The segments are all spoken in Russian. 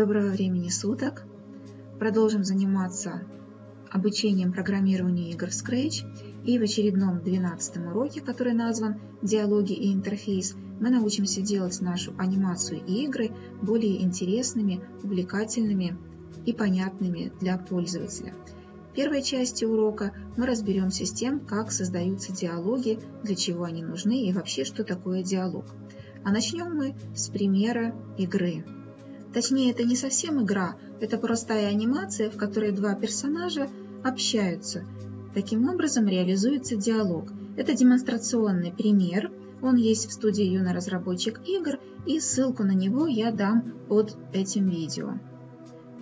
Доброго времени суток! Продолжим заниматься обучением программированию игр в Scratch. И в очередном 12 уроке, который назван «Диалоги и интерфейс», мы научимся делать нашу анимацию и игры более интересными, увлекательными и понятными для пользователя. В первой части урока мы разберемся с тем, как создаются диалоги, для чего они нужны и вообще, что такое диалог. А начнем мы с примера игры. Точнее, это не совсем игра, это простая анимация, в которой два персонажа общаются. Таким образом реализуется диалог. Это демонстрационный пример, он есть в студии юный разработчик игр, и ссылку на него я дам под этим видео.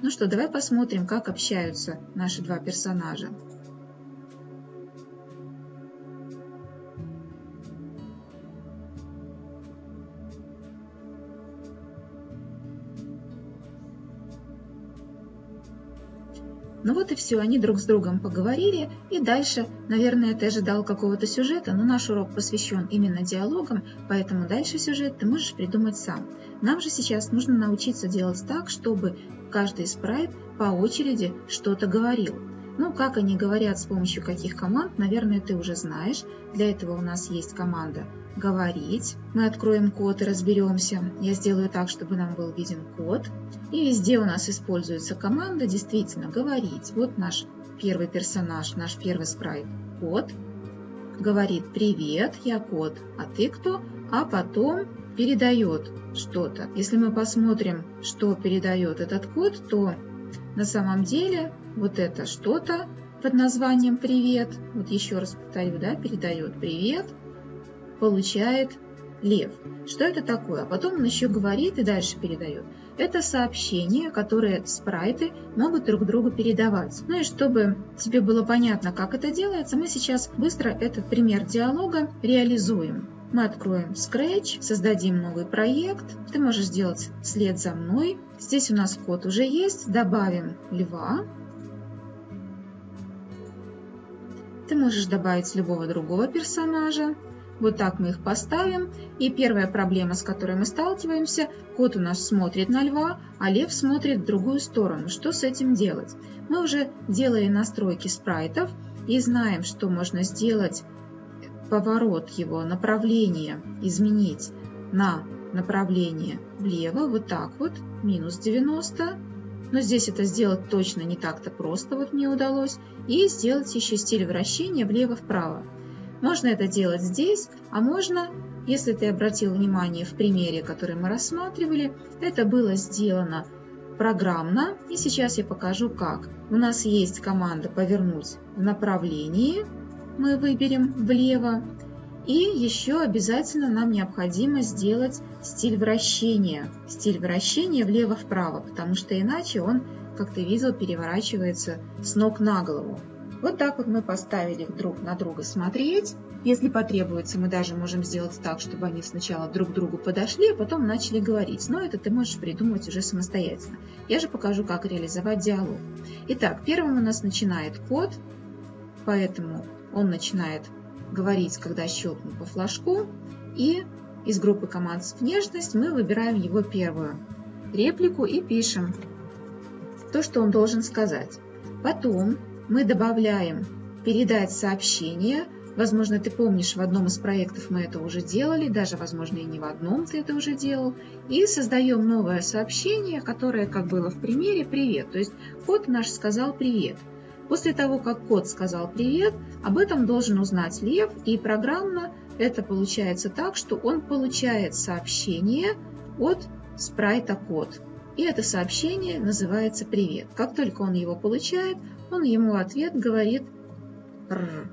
Ну что, давай посмотрим, как общаются наши два персонажа. Ну вот и все, они друг с другом поговорили, и дальше, наверное, ты ожидал какого-то сюжета, но наш урок посвящен именно диалогам, поэтому дальше сюжет ты можешь придумать сам. Нам же сейчас нужно научиться делать так, чтобы каждый спрайт по очереди что-то говорил. Ну, как они говорят, с помощью каких команд, наверное, ты уже знаешь. Для этого у нас есть команда «Говорить». Мы откроем код и разберемся. Я сделаю так, чтобы нам был виден код. И везде у нас используется команда действительно «Говорить». Вот наш первый персонаж, наш первый спрайт «Код». Говорит «Привет, я код, а ты кто?» А потом передает что-то. Если мы посмотрим, что передает этот код, то на самом деле вот это что-то под названием «Привет», вот еще раз повторю, да, передает «Привет», получает лев. Что это такое? А потом он еще говорит и дальше передает. Это сообщения, которые спрайты могут друг другу передавать. Ну и чтобы тебе было понятно, как это делается, мы сейчас быстро этот пример диалога реализуем. Мы откроем Scratch, создадим новый проект. Ты можешь сделать след за мной. Здесь у нас код уже есть. Добавим льва. Ты можешь добавить любого другого персонажа. Вот так мы их поставим. И первая проблема, с которой мы сталкиваемся, кот у нас смотрит на льва, а лев смотрит в другую сторону. Что с этим делать? Мы уже делали настройки спрайтов и знаем, что можно сделать поворот его, направление изменить на направление влево, вот так вот, минус 90. Но здесь это сделать точно не так-то просто, вот мне удалось. И сделать еще стиль вращения влево-вправо. Можно это делать здесь, а можно, если ты обратил внимание в примере, который мы рассматривали, это было сделано программно. И сейчас я покажу как. У нас есть команда «Повернуть в направлении». Мы выберем влево. И еще обязательно нам необходимо сделать стиль вращения. Стиль вращения влево-вправо, потому что иначе он, как ты видел, переворачивается с ног на голову. Вот так вот мы поставили друг на друга смотреть. Если потребуется, мы даже можем сделать так, чтобы они сначала друг к другу подошли, а потом начали говорить. Но это ты можешь придумать уже самостоятельно. Я же покажу, как реализовать диалог. Итак, первым у нас начинает код, поэтому он начинает говорить, когда щелкну по флажку, и из группы команд «Внешность» мы выбираем его первую реплику и пишем то, что он должен сказать. Потом мы добавляем «Передать сообщение». Возможно, ты помнишь, в одном из проектов мы это уже делали, даже, возможно, и не в одном ты это уже делал. И создаем новое сообщение, которое, как было в примере, «Привет». То есть код наш сказал «Привет». После того, как код сказал «привет», об этом должен узнать Лев, и программно это получается так, что он получает сообщение от спрайта код. И это сообщение называется «привет». Как только он его получает, он ему ответ говорит «р».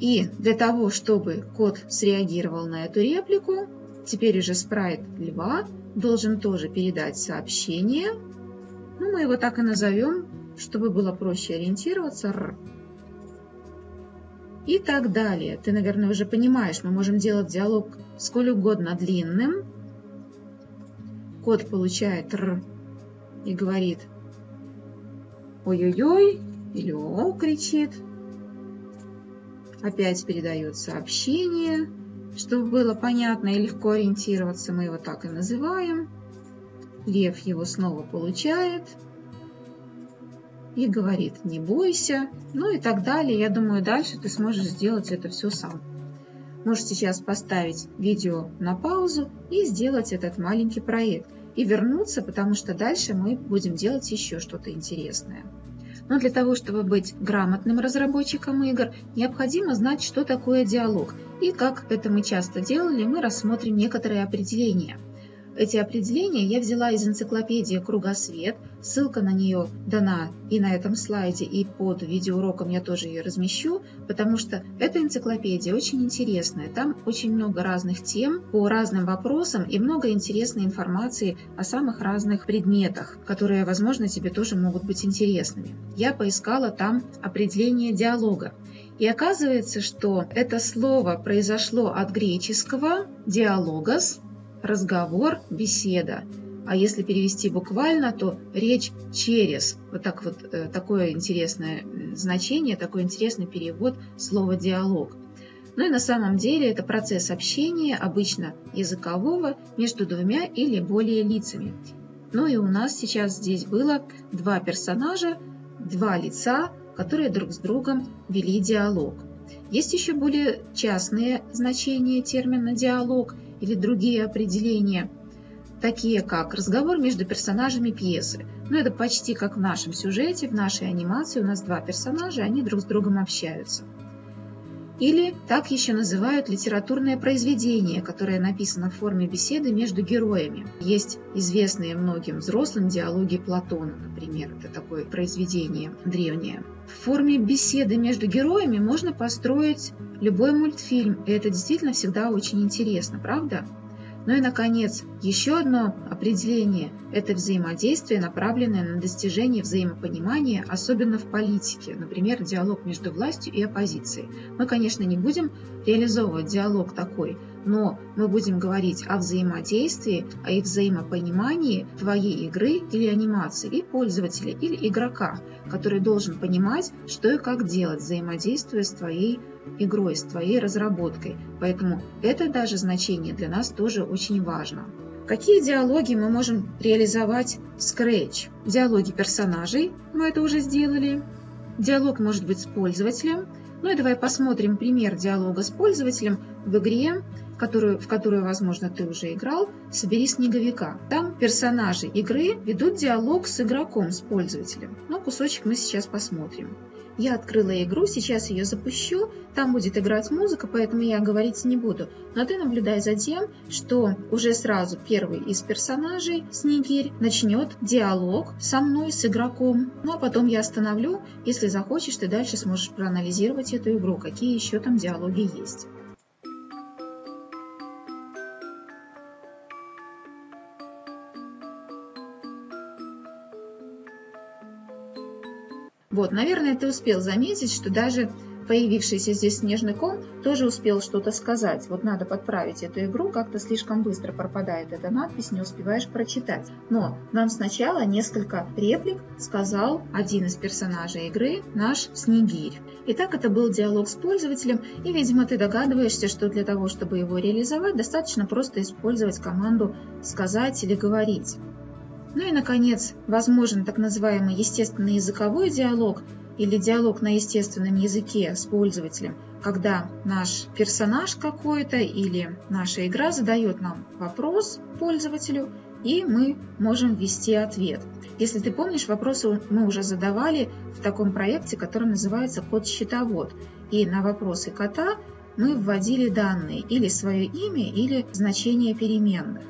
И для того, чтобы код среагировал на эту реплику, теперь уже спрайт льва должен тоже передать сообщение. Ну, мы его так и назовем чтобы было проще ориентироваться. И так далее. Ты, наверное, уже понимаешь, мы можем делать диалог сколь угодно длинным. Кот получает Р и говорит ой-ой-ой, или о кричит. Опять передает сообщение, чтобы было понятно и легко ориентироваться, мы его так и называем. Лев его снова получает и говорит «не бойся», ну и так далее. Я думаю, дальше ты сможешь сделать это все сам. Можешь сейчас поставить видео на паузу и сделать этот маленький проект. И вернуться, потому что дальше мы будем делать еще что-то интересное. Но для того, чтобы быть грамотным разработчиком игр, необходимо знать, что такое диалог. И как это мы часто делали, мы рассмотрим некоторые определения – эти определения я взяла из энциклопедии «Кругосвет». Ссылка на нее дана и на этом слайде, и под видеоуроком я тоже ее размещу, потому что эта энциклопедия очень интересная. Там очень много разных тем по разным вопросам и много интересной информации о самых разных предметах, которые, возможно, тебе тоже могут быть интересными. Я поискала там определение диалога. И оказывается, что это слово произошло от греческого «диалогос», разговор, беседа. А если перевести буквально, то речь через. Вот так вот э, такое интересное значение, такой интересный перевод слова диалог. Ну и на самом деле это процесс общения, обычно языкового, между двумя или более лицами. Ну и у нас сейчас здесь было два персонажа, два лица, которые друг с другом вели диалог. Есть еще более частные значения термина «диалог», или другие определения, такие как разговор между персонажами пьесы. Ну, это почти как в нашем сюжете, в нашей анимации у нас два персонажа, они друг с другом общаются. Или так еще называют литературное произведение, которое написано в форме беседы между героями. Есть известные многим взрослым диалоги Платона, например, это такое произведение древнее. В форме беседы между героями можно построить любой мультфильм, и это действительно всегда очень интересно, правда? Ну и, наконец, еще одно определение – это взаимодействие, направленное на достижение взаимопонимания, особенно в политике, например, диалог между властью и оппозицией. Мы, конечно, не будем реализовывать диалог такой, но мы будем говорить о взаимодействии, их взаимопонимании твоей игры или анимации и пользователя или игрока, который должен понимать, что и как делать, взаимодействуя с твоей игрой, с твоей разработкой. Поэтому это даже значение для нас тоже очень важно. Какие диалоги мы можем реализовать в Scratch? Диалоги персонажей, мы это уже сделали. Диалог может быть с пользователем. Ну и давай посмотрим пример диалога с пользователем в игре, которую, в которую, возможно, ты уже играл, «Собери снеговика». Там персонажи игры ведут диалог с игроком, с пользователем. Ну, кусочек мы сейчас посмотрим. Я открыла игру, сейчас ее запущу, там будет играть музыка, поэтому я говорить не буду. Но ты наблюдай за тем, что уже сразу первый из персонажей, Снегирь, начнет диалог со мной, с игроком. Ну а потом я остановлю, если захочешь, ты дальше сможешь проанализировать эту игру, какие еще там диалоги есть. Вот, наверное, ты успел заметить, что даже появившийся здесь снежный ком тоже успел что-то сказать. Вот надо подправить эту игру, как-то слишком быстро пропадает эта надпись, не успеваешь прочитать. Но нам сначала несколько реплик сказал один из персонажей игры, наш Снегирь. Итак, это был диалог с пользователем, и, видимо, ты догадываешься, что для того, чтобы его реализовать, достаточно просто использовать команду «сказать» или «говорить». Ну и, наконец, возможен так называемый естественный языковой диалог или диалог на естественном языке с пользователем, когда наш персонаж какой-то или наша игра задает нам вопрос пользователю, и мы можем ввести ответ. Если ты помнишь, вопросы мы уже задавали в таком проекте, который называется «Код-счетовод». И на вопросы кота мы вводили данные или свое имя, или значение переменных.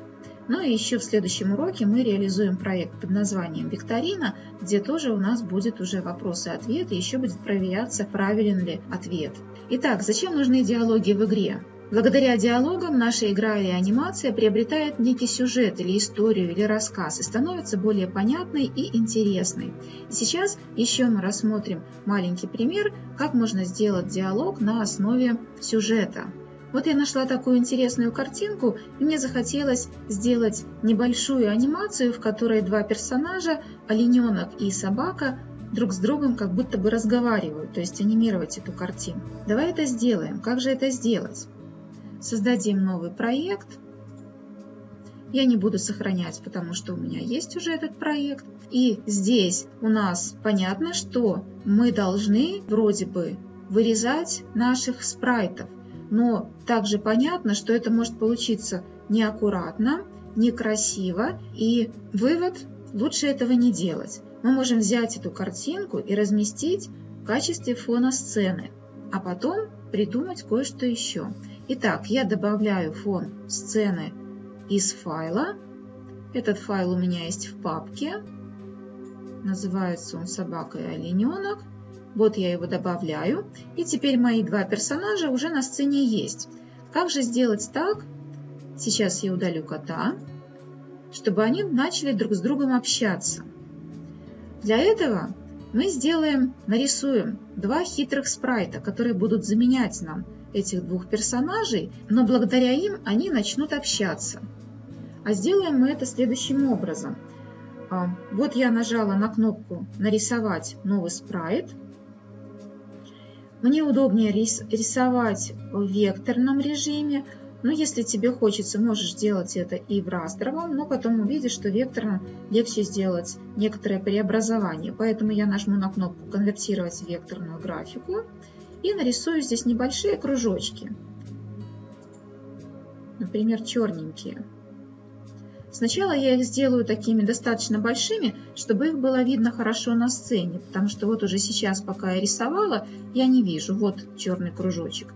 Ну и еще в следующем уроке мы реализуем проект под названием «Викторина», где тоже у нас будет уже вопросы-ответы, еще будет проверяться, правилен ли ответ. Итак, зачем нужны диалоги в игре? Благодаря диалогам наша игра или анимация приобретает некий сюжет или историю или рассказ и становится более понятной и интересной. И сейчас еще мы рассмотрим маленький пример, как можно сделать диалог на основе сюжета. Вот я нашла такую интересную картинку, и мне захотелось сделать небольшую анимацию, в которой два персонажа, олененок и собака, друг с другом как будто бы разговаривают, то есть анимировать эту картину. Давай это сделаем. Как же это сделать? Создадим новый проект. Я не буду сохранять, потому что у меня есть уже этот проект. И здесь у нас понятно, что мы должны вроде бы вырезать наших спрайтов. Но также понятно, что это может получиться неаккуратно, некрасиво. И вывод – лучше этого не делать. Мы можем взять эту картинку и разместить в качестве фона сцены, а потом придумать кое-что еще. Итак, я добавляю фон сцены из файла. Этот файл у меня есть в папке. Называется он «Собака и олененок». Вот я его добавляю. И теперь мои два персонажа уже на сцене есть. Как же сделать так? Сейчас я удалю кота, чтобы они начали друг с другом общаться. Для этого мы сделаем, нарисуем два хитрых спрайта, которые будут заменять нам этих двух персонажей, но благодаря им они начнут общаться. А сделаем мы это следующим образом. А, вот я нажала на кнопку «Нарисовать новый спрайт». Мне удобнее рисовать в векторном режиме, но если тебе хочется, можешь делать это и в растровом, но потом увидишь, что векторно легче сделать некоторое преобразование. Поэтому я нажму на кнопку «Конвертировать в векторную графику» и нарисую здесь небольшие кружочки. Например, черненькие. Сначала я их сделаю такими достаточно большими, чтобы их было видно хорошо на сцене, потому что вот уже сейчас, пока я рисовала, я не вижу. Вот черный кружочек.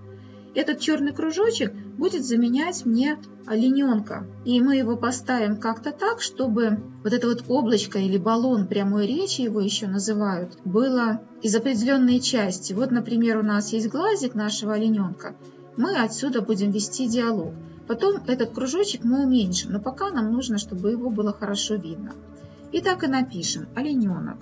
Этот черный кружочек будет заменять мне олененка. И мы его поставим как-то так, чтобы вот это вот облачко или баллон прямой речи, его еще называют, было из определенной части. Вот, например, у нас есть глазик нашего олененка. Мы отсюда будем вести диалог. Потом этот кружочек мы уменьшим, но пока нам нужно, чтобы его было хорошо видно. И так и напишем «олененок».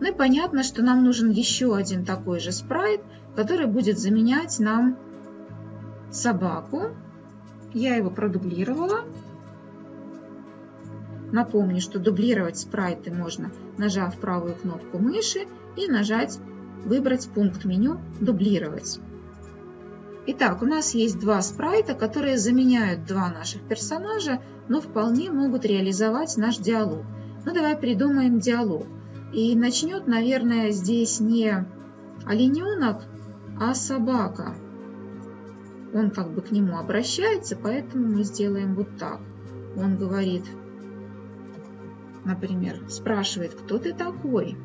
Ну и понятно, что нам нужен еще один такой же спрайт, который будет заменять нам собаку. Я его продублировала. Напомню, что дублировать спрайты можно, нажав правую кнопку мыши и нажать «Выбрать пункт меню «Дублировать». Итак, у нас есть два спрайта, которые заменяют два наших персонажа, но вполне могут реализовать наш диалог. Ну, давай придумаем диалог. И начнет, наверное, здесь не олененок, а собака. Он как бы к нему обращается, поэтому мы сделаем вот так. Он говорит, например, спрашивает, кто ты такой?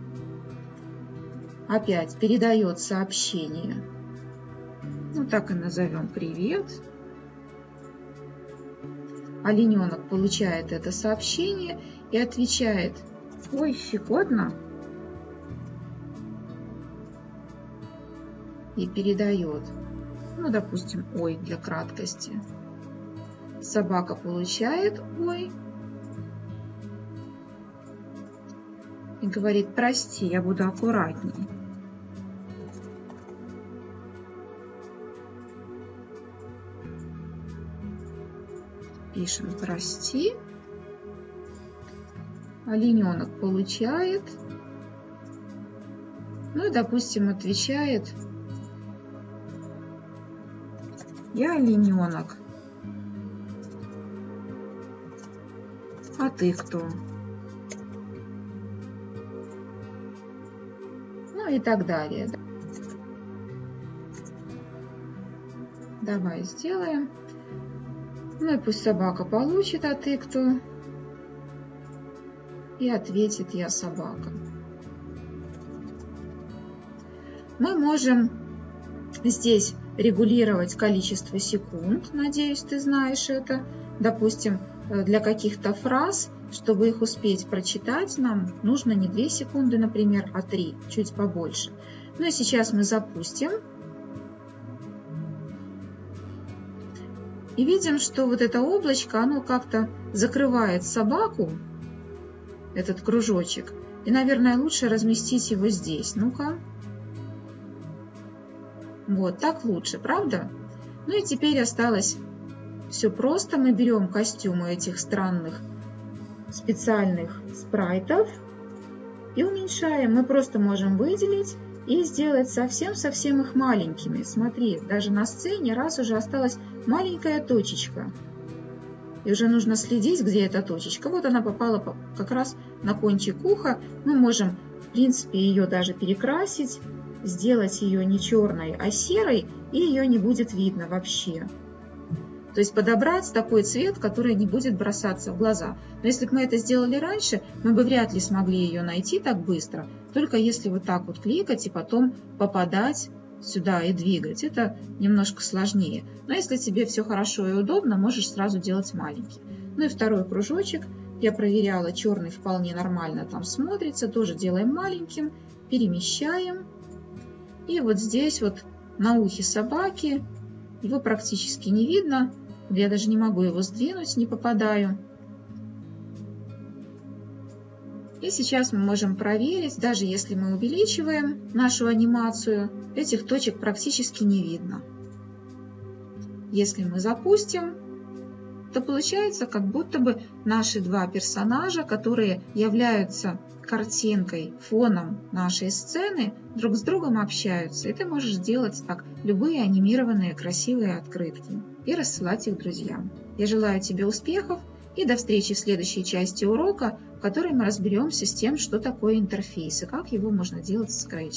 Опять передает сообщение. Ну, так и назовем привет. Олененок получает это сообщение и отвечает, ой, щекотно. И передает ну, допустим, ой для краткости. Собака получает ой и говорит, прости, я буду аккуратней. Пишем прости. Олененок получает. Ну и, допустим, отвечает я олененок. А ты кто? Ну и так далее. Давай сделаем. Ну и пусть собака получит, а ты кто? И ответит я собака. Мы можем здесь регулировать количество секунд, надеюсь, ты знаешь это. Допустим, э, для каких-то фраз, чтобы их успеть прочитать, нам нужно не 2 секунды, например, а 3, чуть побольше. Ну и сейчас мы запустим. И видим, что вот это облачко, оно как-то закрывает собаку, этот кружочек. И, наверное, лучше разместить его здесь. Ну-ка. Вот, так лучше, правда? Ну и теперь осталось все просто. Мы берем костюмы этих странных специальных спрайтов и уменьшаем. Мы просто можем выделить и сделать совсем-совсем их маленькими. Смотри, даже на сцене раз уже осталась маленькая точечка. и уже нужно следить, где эта точечка. Вот она попала как раз на кончик уха. Мы можем, в принципе, ее даже перекрасить, сделать ее не черной, а серой, и ее не будет видно вообще. То есть подобрать такой цвет, который не будет бросаться в глаза. Но если бы мы это сделали раньше, мы бы вряд ли смогли ее найти так быстро, только если вот так вот кликать и потом попадать сюда и двигать. Это немножко сложнее. Но если тебе все хорошо и удобно, можешь сразу делать маленький. Ну и второй кружочек. Я проверяла, черный вполне нормально там смотрится. Тоже делаем маленьким, перемещаем. И вот здесь вот на ухе собаки его практически не видно. Я даже не могу его сдвинуть, не попадаю. И сейчас мы можем проверить, даже если мы увеличиваем нашу анимацию, этих точек практически не видно. Если мы запустим, то получается, как будто бы наши два персонажа, которые являются картинкой, фоном нашей сцены, друг с другом общаются. И ты можешь делать так любые анимированные красивые открытки и рассылать их друзьям. Я желаю тебе успехов и до встречи в следующей части урока, в которой мы разберемся с тем, что такое интерфейс и как его можно делать в Scratch.